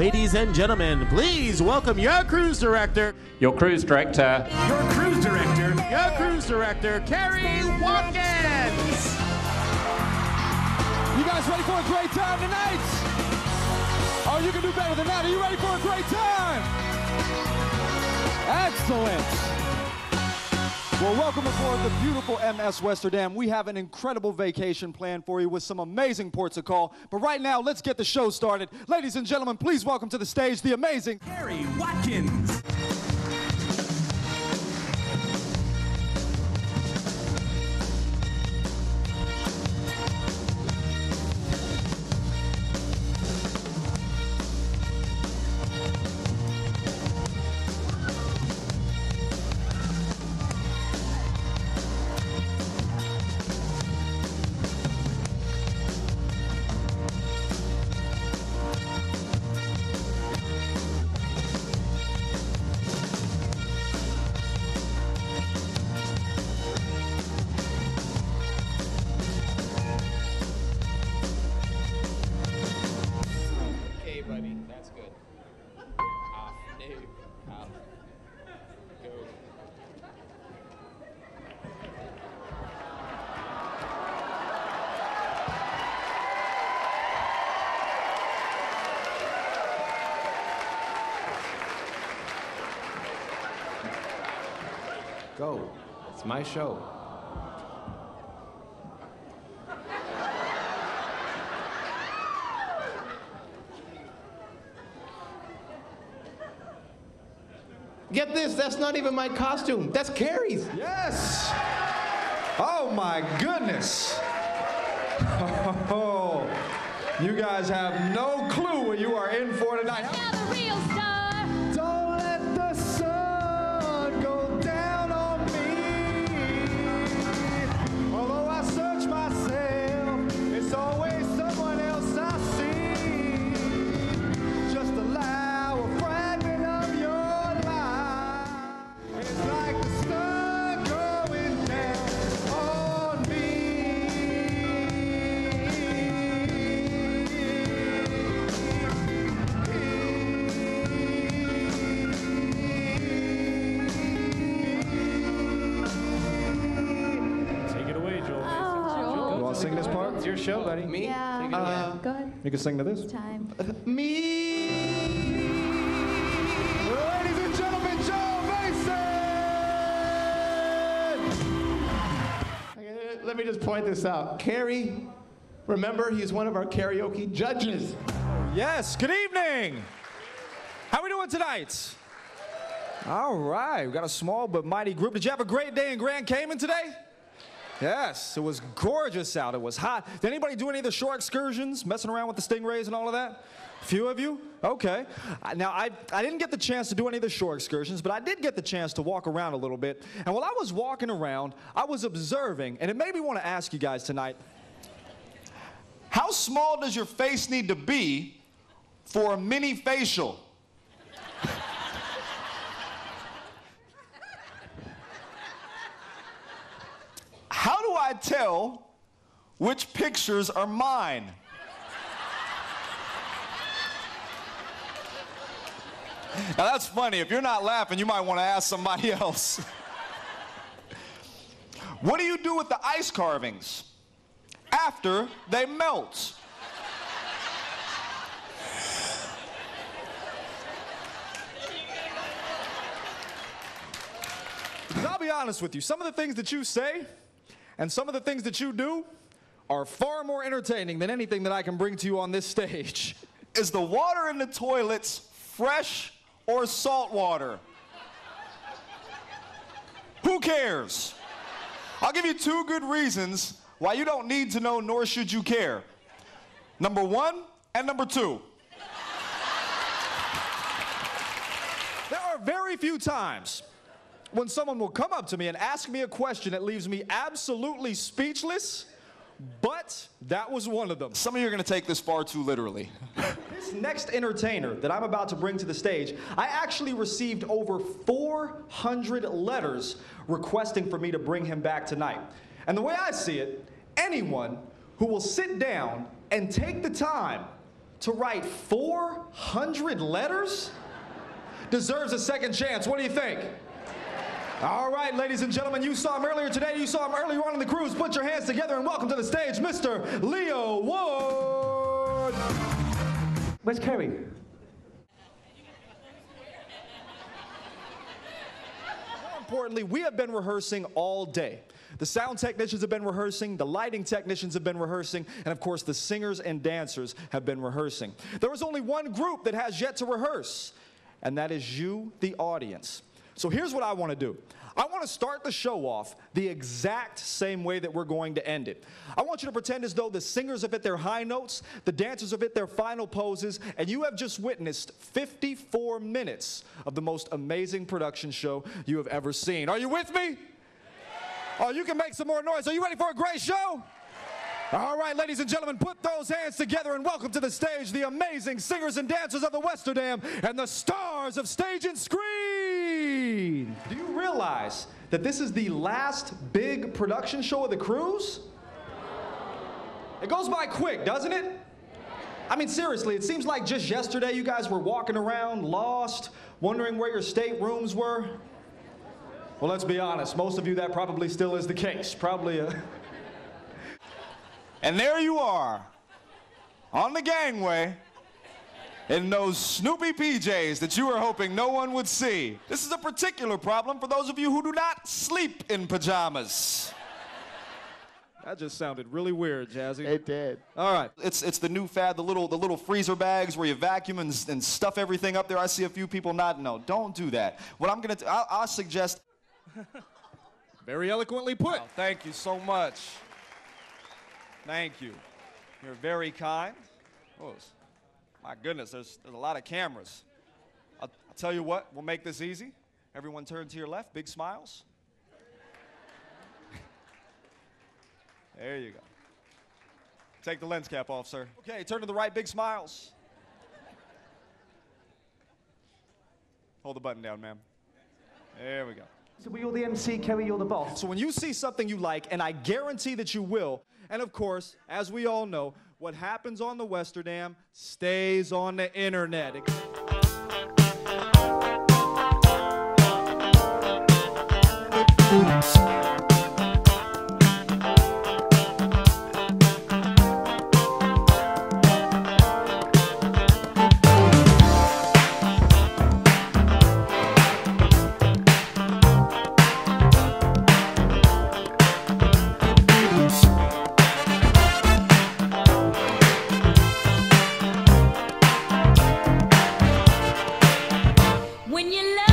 Ladies and gentlemen, please welcome your cruise director, Your cruise director, your cruise director, your cruise director, Kerry Watkins. You guys ready for a great time tonight? Oh, you can do better than that. Are you ready for a great time? Excellent. Well, welcome aboard the beautiful MS Westerdam. We have an incredible vacation planned for you with some amazing ports of call. But right now, let's get the show started. Ladies and gentlemen, please welcome to the stage the amazing Harry Watkins. Go. It's my show. Get this, that's not even my costume. That's Kerry's. Yes! Oh my goodness! Oh, you guys have no clue what you are in for tonight. Your show, buddy. Me? Yeah. Take it uh, away. Go ahead. You can sing to this. Time. Me. Ladies and gentlemen, Joe Mason! Let me just point this out. Kerry, remember, he's one of our karaoke judges. Yes, good evening. How are we doing tonight? All right, we got a small but mighty group. Did you have a great day in Grand Cayman today? Yes, it was gorgeous out. It was hot. Did anybody do any of the shore excursions, messing around with the stingrays and all of that? A few of you? Okay. Uh, Now, I, I didn't get the chance to do any of the shore excursions, but I did get the chance to walk around a little bit. And while I was walking around, I was observing, and it made me want to ask you guys tonight how small does your face need to be for a mini facial? How do I tell which pictures are mine? Now that's funny. If you're not laughing, you might want to ask somebody else. what do you do with the ice carvings after they melt? I'll be honest with you, some of the things that you say and some of the things that you do are far more entertaining than anything that I can bring to you on this stage. Is the water in the toilets fresh or salt water? Who cares? I'll give you two good reasons why you don't need to know nor should you care. Number one and number two. There are very few times when someone will come up to me and ask me a question that leaves me absolutely speechless, but that was one of them. Some of you are going to take this far too literally. this next entertainer that I'm about to bring to the stage, I actually received over 400 letters requesting for me to bring him back tonight. And the way I see it, anyone who will sit down and take the time to write 400 letters deserves a second chance. What do you think? All right, ladies and gentlemen, you saw him earlier today. You saw him earlier on in the cruise. Put your hands together and welcome to the stage, Mr. Leo Wood. Where's Kerry? More importantly, we have been rehearsing all day. The sound technicians have been rehearsing, the lighting technicians have been rehearsing, and of course, the singers and dancers have been rehearsing. There is only one group that has yet to rehearse, and that is you, the audience. So here's what I want to do. I want to start the show off the exact same way that we're going to end it. I want you to pretend as though the singers have hit their high notes, the dancers have hit their final poses, and you have just witnessed 54 minutes of the most amazing production show you have ever seen. Are you with me? Oh, you can make some more noise. Are you ready for a great show? All right, ladies and gentlemen, put those hands together and welcome to the stage the amazing singers and dancers of the Westerdam and the stars of stage and screen. Do you realize that this is the last big production show of the cruise? It goes by quick, doesn't it? I mean, seriously, it seems like just yesterday you guys were walking around lost, wondering where your staterooms were. Well, let's be honest, most of you that probably still is the case. Probably a. And there you are, on the gangway, in those Snoopy PJs that you were hoping no one would see. This is a particular problem for those of you who do not sleep in pajamas. That just sounded really weird, Jazzy. It did. All right. It's, it's the new fad, the little, the little freezer bags where you vacuum and, and stuff everything up there. I see a few people nodding. No, don't do that. What I'm gonna, do, I'll, I'll suggest. Very eloquently put. Oh, thank you so much. Thank you. You're very kind. Oh, s- my goodness, there's, there's a lot of cameras. I'll, I'll tell you what, we'll make this easy. Everyone turn to your left, big smiles. there you go. Take the lens cap off, sir. Okay, turn to the right, big smiles. Hold the button down, ma'am. There we go. So you're the MC, Kerry, you're the boss. So when you see something you like, and I guarantee that you will, and of course, as we all know, what happens on the Westerdam stays on the internet. when you love